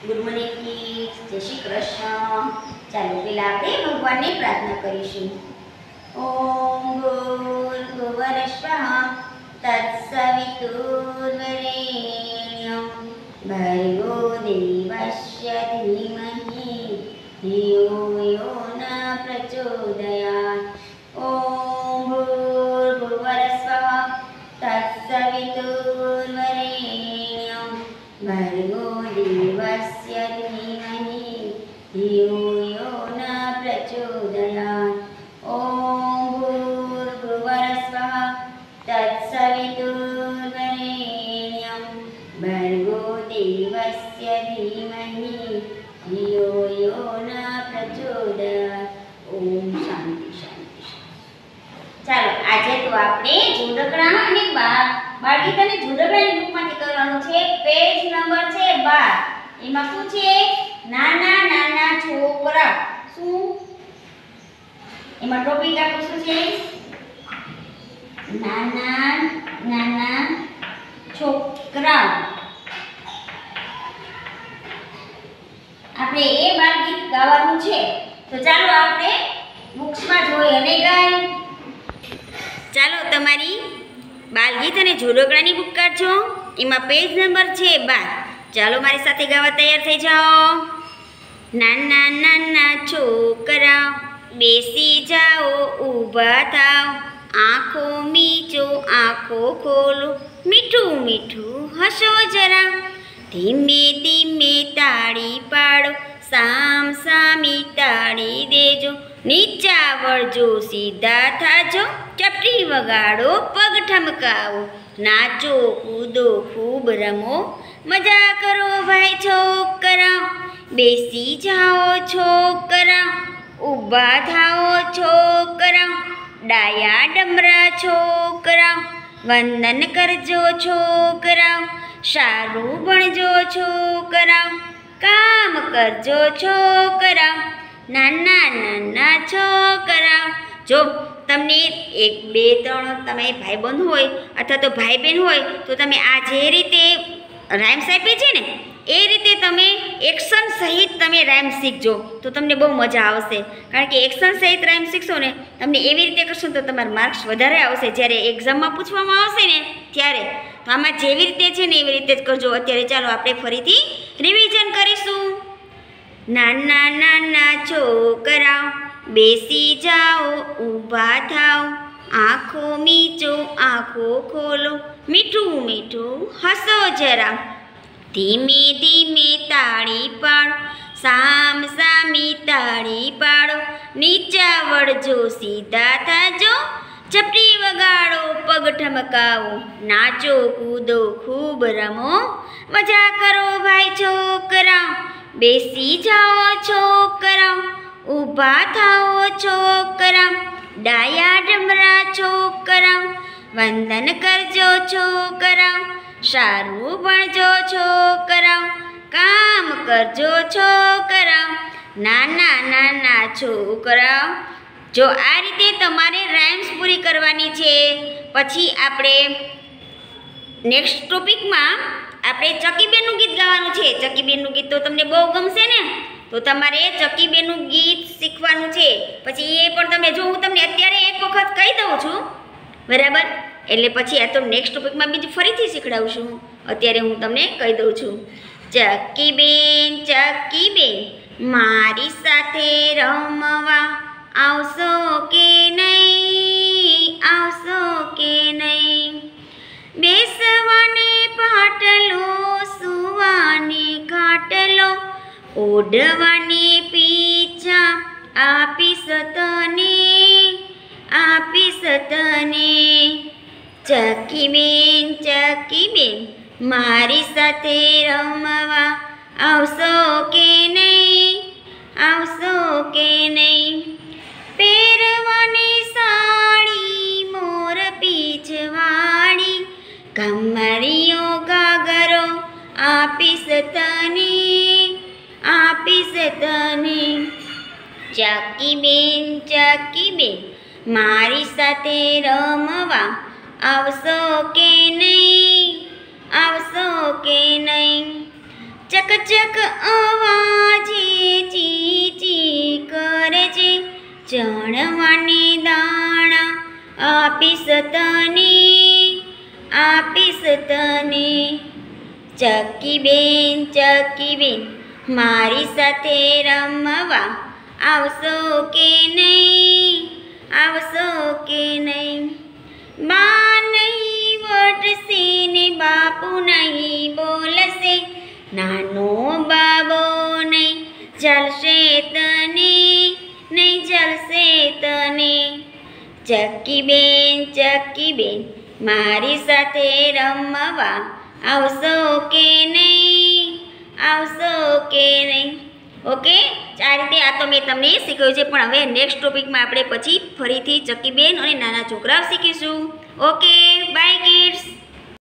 Good morning kids જય શ્રી કૃષ્ણ. ચાલો પેલા આપણે ભગવાનને પ્રાર્થના કરીશું. ઓમ ભૂર્ભુવઃ તત્સવિતુર્વરેણ્યમ ભર્ગો દેવસ્ય ધીમહિ ધિયો યો ન પ્રચોદયાત ઓમ ભૂર્ભુવઃ તત્સવિતુર્વરેણ્યમ ભર્ગો દેવસ્ય ધીમહિ ધિયો યો ન પ્રચોદયાત ઓમ ભૂર્ભુવઃ તત્સવિતુર્વરેણ્યમ ભર્ગો દેવસ્ય ધીમહિ ધિયો યો ન પ્રચોદયાત ઓમ શાંતિ શાંતિ ચાલો આજે તો આપણે જોડકણા અને બા બાળગીત અને જોડકણાની બુકમાંથી કરવાનું છે. પેજ નંબર છે 12 એમાં શું છે? નાના નાના છોકરા. શું? એમાં ટોપિક આપણું શું છે? નાના નાના છોકરા. આપણે એ બાળગીત ગાવાનું છે. તો ચાલો આપણે બુક્સમાં જોઈ અને ગાય ચાલો તમારી બાલગીત અને જોડકણાની બુક કાઢજો. એમાં પેજ નંબર છે બાર. ચાલો મારી સાથે ગાવા તૈયાર થઈ જાઓ. નાના નાના છોકરા બેસી જાઓ, ઊભા થાવ આંખો મીચો, આંખો ખોલો. મીઠું મીઠું હસો જરા. ધીમે ધીમે તાળી પાડો. સામ સામી તાળી દેજો. નીચા વળજો સીધા થાજો. ચપટી વગાડો, પગ ઠમકાવો. નાચો, કૂદો, ખૂબ રમો. મજા કરો ભાઈ છોકરા. બેસી જાઓ છોકરા. ઊભા થાઓ છોકરા. ડાયા ડમરા છોકરા. વંદન કરજો છોકરા. સારું ભણજો છોકરા. કામ કરજો છોકરા. નાના નાના છોકરા. જો તમને એક, બે, ત્રણ તમે ભાઈબંધ હોય અથવા તો ભાઈ બહેન હોય, તો તમે આ જે રીતે રાઇમ્સ આપી છે ને, એ રીતે તમે એક્શન સહિત તમે રાઇમ શીખજો. તો તમને બહુ મજા આવશે. કારણ કે એક્શન સહિત રાઇમ શીખશો ને, તમને એવી રીતે કરશો તો તમારા માર્ક્સ વધારે આવશે. જ્યારે એક્ઝામમાં પૂછવામાં આવશે ને, ત્યારે. તો આમાં જેવી રીતે છે ને, એવી રીતે જ કરજો. અત્યારે ચાલો આપણે ફરીથી રિવિઝન કરીશું. નાના નાના છોકરાઓ, બેસી જાઓ, ઊભા થાઓ. આંખો મીચો, આંખો ખોલો. મીઠું મીઠું હસો જરા. ધીમે ધીમે તાળી પાડો, સામ, સામી તાળી પાડો. નીચા વળજો, સીધા થાજો. ચપટી વગાડો, પગ ઠમકાવો. નાચો, કૂદો, ખૂબ રમો. મજા કરો, ભાઈ છોકરા બેસી જાઓ છોકરા ઊભા થાઓ છોકરા વંદન કરજો છોકરા સારું ભણજો છોકરા કામ કરજો છોકરા નાના નાના છોકરા જો આ રીતે તમારે રાઇમ્સ પૂરી કરવાની છે, પછી આપણે નેક્સ્ટ ટોપિકમાં આપણે ચકીબેનનું ગીત ગાવાનું છે. ચકીબેનનું ગીત તો તમને બહુ ગમશે ને? તો તમારે ચકીબેનનું ગીત શીખવાનું છે. પછી એ પણ તમે જો, હું તમને અત્યારે એક વખત કહી દઉં છું. બરાબર? એટલે પછી આ તો નેક્સ્ટ ટોપિકમાં બીજું ફરીથી શીખડાવશું. અત્યારે હું તમને કહી દઉં છું. ચકીબેન ચકીબેન મારી સાથે રમવા આવશો કે નહીં? આવશો કે નહીં? બેસવાને પાટલો, સુવાને ખાટલો ઓઢવાની પીછા આપીશ તને. આપીશ તને ચકીબેન ચકીબેન મારી સાથે રમવા આવશો કે નહીં? આવશો કે નહીં? પહેરવાની સાડી, મોર પીછવાડી કમરીઓ ગાગરો આપીશ તને આપીશ તને ચકીબેન ચકીબેન મારી સાથે રમવા આવશો કે નહીં? આવશો કે નહીં? ચકચક ચક અવાજે ચી ચી કરે છે. ચણવાને દાણા આપીશ તને આપીશ તને. ચકી બેન ચકી બેન, મારી સાથે રમવા આવશો કે નહીં? આવશો કે નહીં? બા નહીં વટશે ને બાપુ નહીં બોલશે. નાનો બાબો નહીં ચાલશે તને, નહીં ચાલશે તને. ચક્કી બેન ચક્કી બેન, મારી સાથે રમવા આવશો કે નહીં? આવશો કે નહીં? ઓકે? આ રીતે આ તો મેં તમને શીખવ્યું છે, પણ હવે નેક્સ્ટ ટોપિકમાં આપણે પછી ફરીથી ચકીબેન અને નાના છોકરાઓ શીખીશું. Okay bye kids